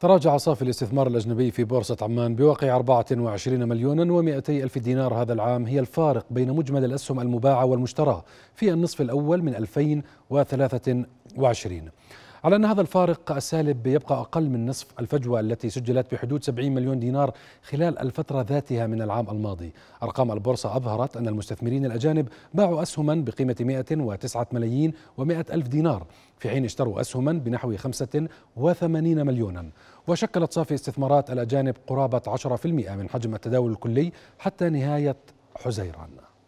تراجع صافي الاستثمار الأجنبي في بورصة عمان بواقع 24 مليون و200 ألف دينار هذا العام هي الفارق بين مجمل الأسهم المباعة والمشترى في النصف الأول من 2023 على أن هذا الفارق السالب يبقى أقل من نصف الفجوة التي سجلت بحدود 70 مليون دينار خلال الفترة ذاتها من العام الماضي. أرقام البورصة أظهرت أن المستثمرين الأجانب باعوا أسهما بقيمة 109 ملايين و100 ألف دينار في حين اشتروا أسهما بنحو 85 مليونا. وشكلت صافي استثمارات الأجانب قرابة 10% من حجم التداول الكلي حتى نهاية حزيران.